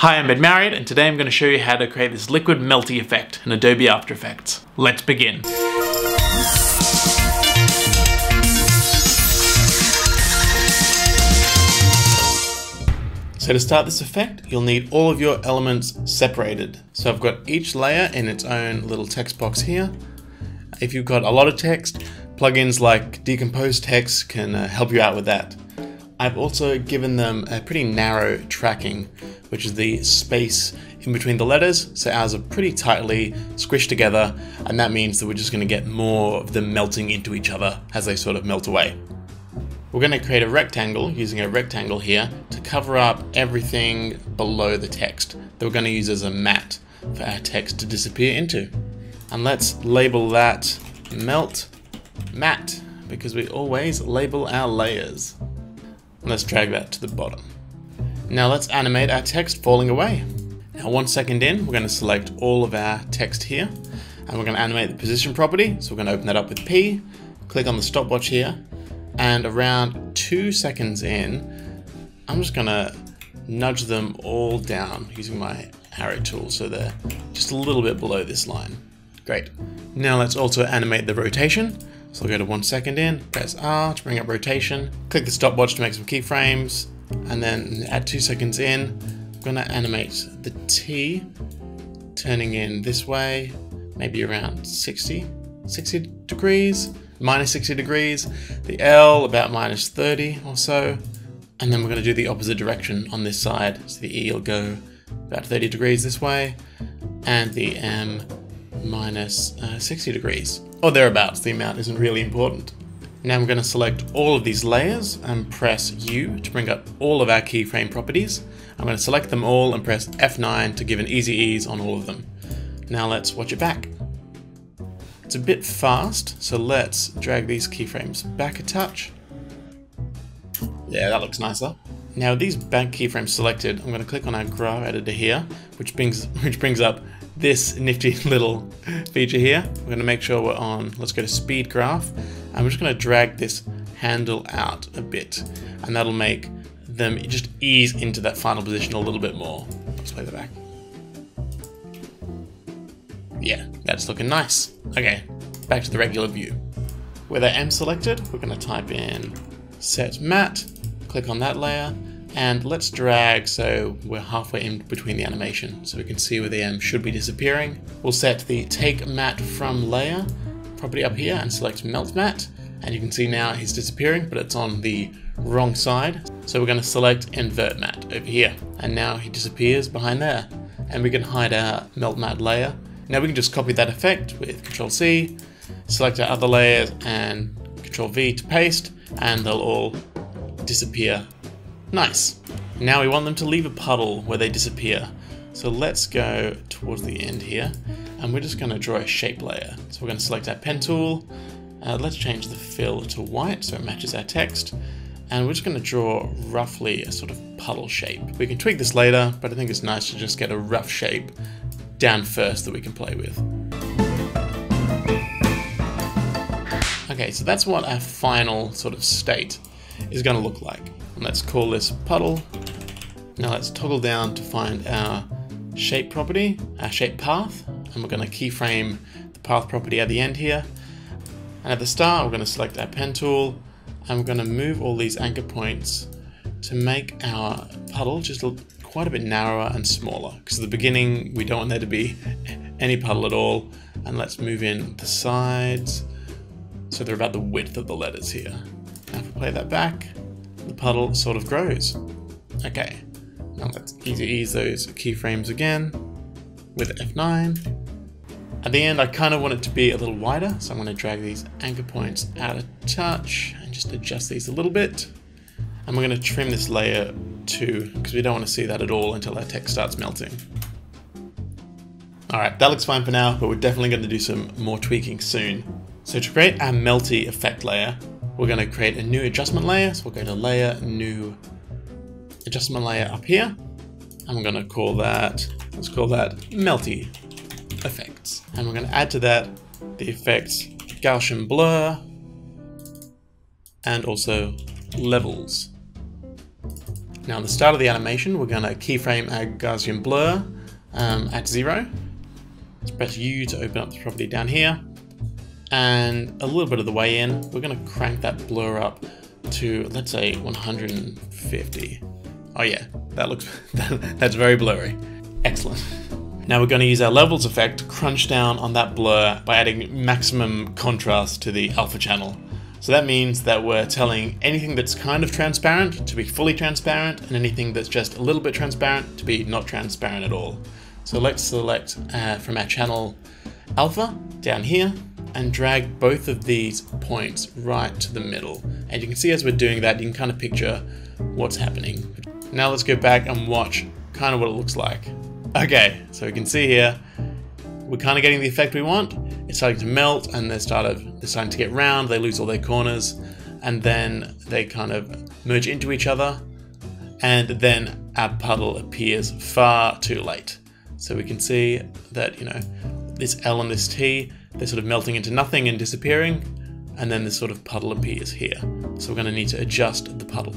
Hi, I'm Ben Marriott, and today I'm going to show you how to create this liquid melty effect in Adobe After Effects. Let's begin. So to start this effect, you'll need all of your elements separated. So I've got each layer in its own little text box here. If you've got a lot of text, plugins like Decompose Text can uh, help you out with that. I've also given them a pretty narrow tracking, which is the space in between the letters, so ours are pretty tightly squished together, and that means that we're just going to get more of them melting into each other as they sort of melt away. We're going to create a rectangle using a rectangle here to cover up everything below the text that we're going to use as a mat for our text to disappear into. And let's label that melt mat because we always label our layers. Let's drag that to the bottom. Now let's animate our text falling away. Now one second in, we're going to select all of our text here, and we're going to animate the position property. So we're going to open that up with P, click on the stopwatch here, and around two seconds in, I'm just going to nudge them all down using my arrow tool so they're just a little bit below this line. Great. Now let's also animate the rotation. So I'll go to one second in, press R to bring up rotation, click the stopwatch to make some keyframes, and then at two seconds in, I'm gonna animate the T turning in this way, maybe around 60, 60 degrees, minus 60 degrees, the L about minus 30 or so, and then we're gonna do the opposite direction on this side. So the E will go about 30 degrees this way, and the M minus uh, 60 degrees or thereabouts, the amount isn't really important. Now I'm going to select all of these layers and press U to bring up all of our keyframe properties. I'm going to select them all and press F9 to give an easy ease on all of them. Now let's watch it back. It's a bit fast, so let's drag these keyframes back a touch. Yeah, that looks nicer. Now with these back keyframes selected, I'm going to click on our graph editor here, which brings, which brings up this nifty little feature here. We're going to make sure we're on, let's go to speed graph. I'm just going to drag this handle out a bit and that'll make them just ease into that final position a little bit more. Let's play the back. Yeah, that's looking nice. Okay, back to the regular view. With our M selected, we're going to type in set matte, click on that layer, and let's drag so we're halfway in between the animation so we can see where the M should be disappearing. We'll set the take matte from layer property up here and select melt mat. and you can see now he's disappearing but it's on the wrong side. So we're going to select invert matte over here and now he disappears behind there and we can hide our melt mat layer. Now we can just copy that effect with Control C, select our other layers and Control V to paste and they'll all disappear Nice. Now we want them to leave a puddle where they disappear. So let's go towards the end here, and we're just going to draw a shape layer. So we're going to select our pen tool, uh, let's change the fill to white so it matches our text, and we're just going to draw roughly a sort of puddle shape. We can tweak this later, but I think it's nice to just get a rough shape down first that we can play with. Okay, so that's what our final sort of state is going to look like. Let's call this puddle. Now let's toggle down to find our shape property, our shape path, and we're going to keyframe the path property at the end here. And at the start, we're going to select our pen tool, and we're going to move all these anchor points to make our puddle just look quite a bit narrower and smaller. Because at the beginning, we don't want there to be any puddle at all. And let's move in the sides, so they're about the width of the letters here. If we play that back, the puddle sort of grows. Okay, now let's easy ease those keyframes again with F9. At the end, I kind of want it to be a little wider, so I'm going to drag these anchor points out a touch and just adjust these a little bit. And we're going to trim this layer too, because we don't want to see that at all until our text starts melting. Alright, that looks fine for now, but we're definitely going to do some more tweaking soon. So to create our melty effect layer, we're going to create a new adjustment layer. So we'll go to layer, new adjustment layer up here. We're going to call that, let's call that melty effects. And we're going to add to that the effects Gaussian blur and also levels. Now, on the start of the animation, we're going to keyframe our Gaussian blur um, at zero. Let's press U to open up the property down here. And a little bit of the way in, we're to crank that blur up to, let's say, 150. Oh yeah, that looks, that's very blurry. Excellent. Now we're to use our levels effect to crunch down on that blur by adding maximum contrast to the alpha channel. So that means that we're telling anything that's kind of transparent to be fully transparent and anything that's just a little bit transparent to be not transparent at all. So let's select uh, from our channel alpha down here and drag both of these points right to the middle. And you can see as we're doing that, you can kind of picture what's happening. Now let's go back and watch kind of what it looks like. Okay, so we can see here, we're kind of getting the effect we want. It's starting to melt and they're, started, they're starting to get round, they lose all their corners, and then they kind of merge into each other, and then our puddle appears far too late. So we can see that, you know, this L and this T, they're sort of melting into nothing and disappearing, and then this sort of puddle appears here. So we're going to need to adjust the puddle.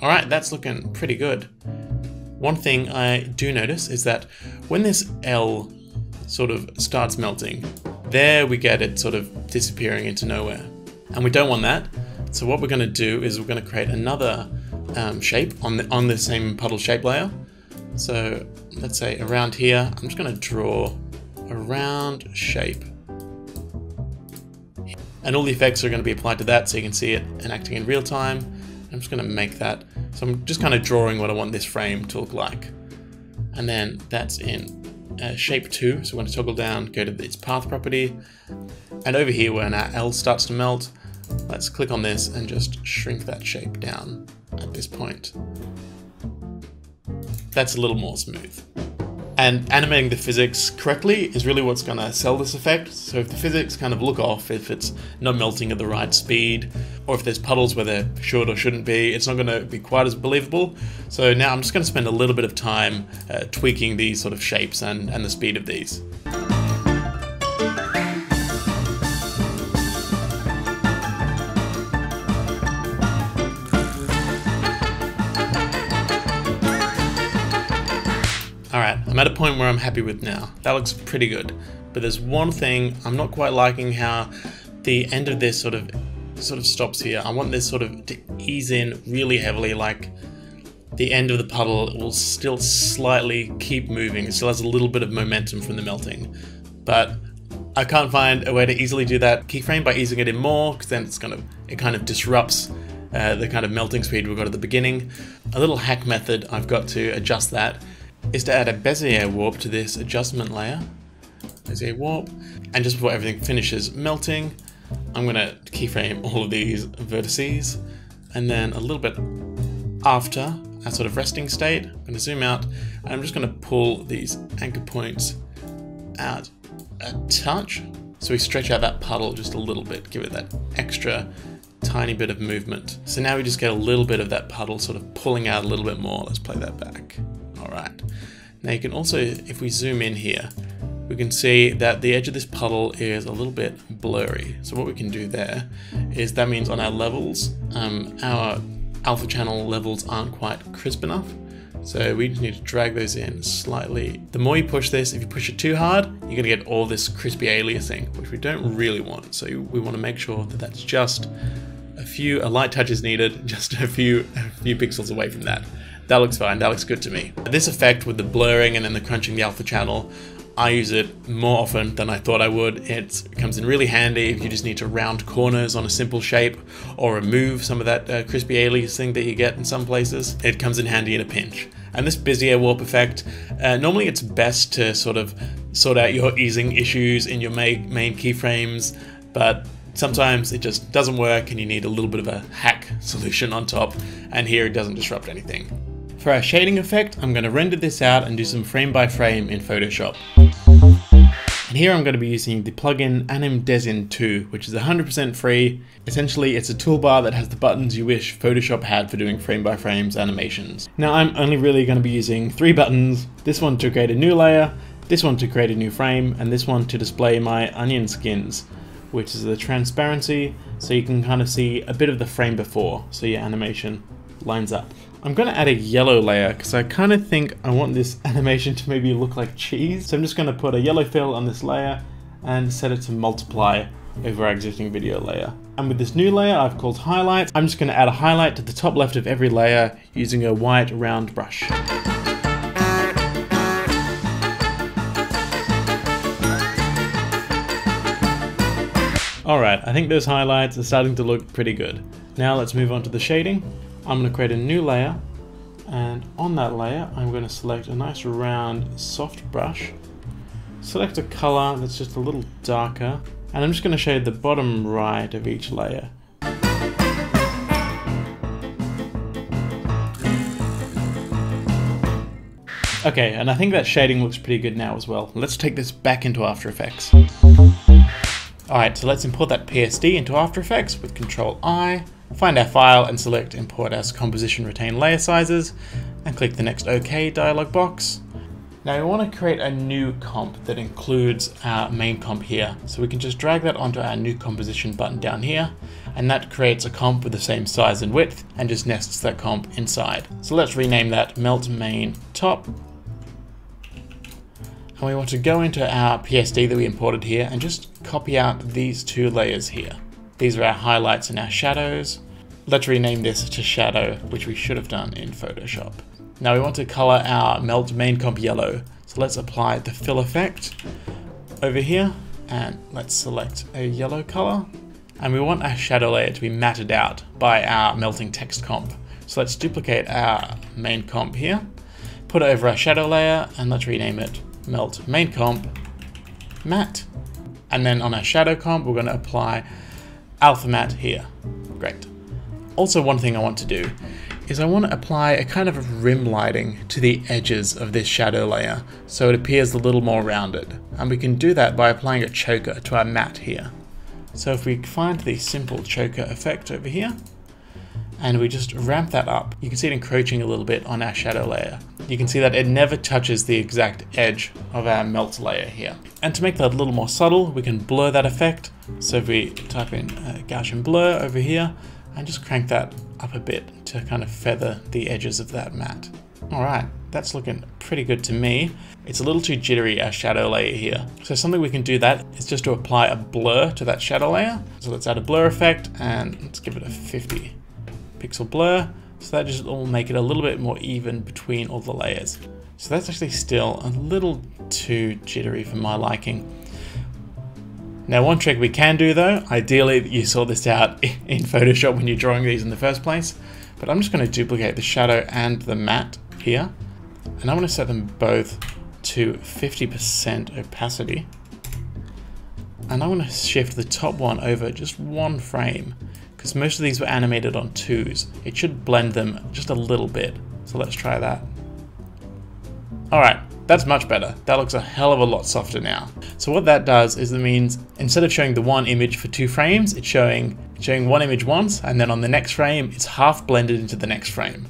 Alright, that's looking pretty good. One thing I do notice is that when this L sort of starts melting, there we get it sort of disappearing into nowhere. And we don't want that, so what we're going to do is we're going to create another um, shape on the, on the same puddle shape layer. So let's say around here, I'm just going to draw a round shape. And all the effects are going to be applied to that so you can see it enacting in real time. I'm just going to make that so I'm just kind of drawing what I want this frame to look like. And then that's in uh, shape 2, so we're going to toggle down, go to its path property, and over here when our L starts to melt, let's click on this and just shrink that shape down at this point. That's a little more smooth. And animating the physics correctly is really what's going to sell this effect. So if the physics kind of look off, if it's not melting at the right speed, or if there's puddles where there should or shouldn't be, it's not going to be quite as believable. So now I'm just going to spend a little bit of time uh, tweaking these sort of shapes and, and the speed of these. I'm at a point where I'm happy with now. That looks pretty good. But there's one thing I'm not quite liking how the end of this sort of sort of stops here. I want this sort of to ease in really heavily like the end of the puddle will still slightly keep moving. It still has a little bit of momentum from the melting. But I can't find a way to easily do that keyframe by easing it in more because then it's kind of it kind of disrupts uh, the kind of melting speed we've got at the beginning. A little hack method I've got to adjust that is to add a Bezier warp to this adjustment layer. Bezier warp. And just before everything finishes melting, I'm going to keyframe all of these vertices. And then a little bit after a sort of resting state, I'm to zoom out and I'm just going to pull these anchor points out a touch. So we stretch out that puddle just a little bit, give it that extra tiny bit of movement. So now we just get a little bit of that puddle sort of pulling out a little bit more. Let's play that back. All right. Now you can also, if we zoom in here, we can see that the edge of this puddle is a little bit blurry. So what we can do there is that means on our levels, um, our alpha channel levels aren't quite crisp enough. So we just need to drag those in slightly. The more you push this, if you push it too hard, you're gonna get all this crispy aliasing, which we don't really want. So we wanna make sure that that's just a few, a light touch is needed, just a few, a few pixels away from that. That looks fine, that looks good to me. This effect with the blurring and then the crunching the alpha channel, I use it more often than I thought I would. It comes in really handy if you just need to round corners on a simple shape or remove some of that uh, crispy aliasing that you get in some places. It comes in handy in a pinch. And this Bezier warp effect, uh, normally it's best to sort of sort out your easing issues in your main, main keyframes, but sometimes it just doesn't work and you need a little bit of a hack solution on top, and here it doesn't disrupt anything. For our shading effect, I'm going to render this out and do some frame by frame in Photoshop. And here I'm going to be using the plugin AnimDessin 2, which is 100% free. Essentially, it's a toolbar that has the buttons you wish Photoshop had for doing frame by frames animations. Now I'm only really going to be using three buttons, this one to create a new layer, This one to create a new frame, and this one to display my onion skins, which is the transparency, so you can kind of see a bit of the frame before, so your animation lines up. I'm going to add a yellow layer because I kind of think I want this animation to maybe look like cheese. So I'm just going to put a yellow fill on this layer and set it to multiply over our existing video layer. And with this new layer I've called highlight, I'm just going to add a highlight to the top left of every layer using a white round brush. Alright, I think those highlights are starting to look pretty good. Now let's move on to the shading. I'm going to create a new layer and on that layer I'm going to select a nice round soft brush select a color that's just a little darker and I'm just going to shade the bottom right of each layer Okay, and I think that shading looks pretty good now as well. Let's take this back into After Effects. Alright, so let's import that PSD into After Effects with Control I Find our file and select import as composition retain layer sizes and click the next OK dialog box. Now we want to create a new comp that includes our main comp here. So we can just drag that onto our new composition button down here and that creates a comp with the same size and width and just nests that comp inside. So let's rename that melt main comp. And we want to go into our PSD that we imported here and just copy out these two layers here. These are our highlights and our shadows. Let's rename this to shadow, which we should have done in Photoshop. Now we want to color our melt main comp yellow. So let's apply the fill effect over here and let's select a yellow color. And we want our shadow layer to be matted out by our melting text comp. So let's duplicate our main comp here, put it over our shadow layer and let's rename it melt main comp matte. And then on our shadow comp, we're going to apply alpha matte here. Great. Also one thing I want to do is I want to apply a kind of rim lighting to the edges of this shadow layer so it appears a little more rounded. And we can do that by applying a choker to our matte here. So if we find the simple choker effect over here, and we just ramp that up, you can see it encroaching a little bit on our shadow layer. You can see that it never touches the exact edge of our melt layer here. And to make that a little more subtle, we can blur that effect. So if we type in uh, Gaussian blur over here, and just crank that up a bit to kind of feather the edges of that matte. All right, that's looking pretty good to me. It's a little too jittery, our shadow layer here. So something we can do that is just to apply a blur to that shadow layer. So let's add a blur effect and let's give it a 50 pixel blur. So that just will make it a little bit more even between all the layers. So that's actually still a little too jittery for my liking. Now one trick we can do though, ideally you saw this out in Photoshop when you're drawing these in the first place, but I'm just going to duplicate the shadow and the matte here, and I'm going to set them both to 50% opacity. And I'm going to shift the top one over just one frame because most of these were animated on twos. It should blend them just a little bit. So let's try that. Alright, that's much better. That looks a hell of a lot softer now. So what that does is it means instead of showing the one image for two frames, it's showing, showing one image once, and then on the next frame, it's half blended into the next frame.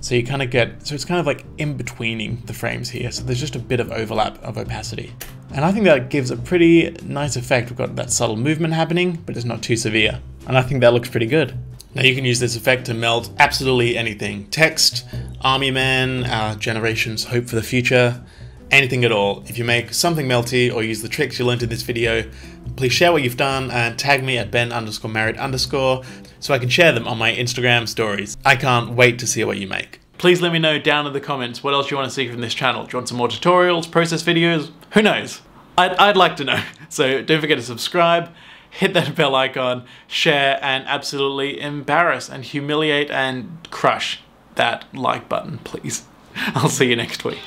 So you kind of get, so it's kind of like in betweening the frames here. So there's just a bit of overlap of opacity. And I think that gives a pretty nice effect. We've got that subtle movement happening, but it's not too severe and I think that looks pretty good. Now you can use this effect to melt absolutely anything. Text, army men, our generation's hope for the future, anything at all. If you make something melty or use the tricks you learned in this video, please share what you've done and tag me at ben underscore underscore so I can share them on my Instagram stories. I can't wait to see what you make. Please let me know down in the comments what else you want to see from this channel. Do you want some more tutorials, process videos? Who knows? I'd, I'd like to know. So don't forget to subscribe hit that bell icon, share, and absolutely embarrass and humiliate and crush that like button, please. I'll see you next week.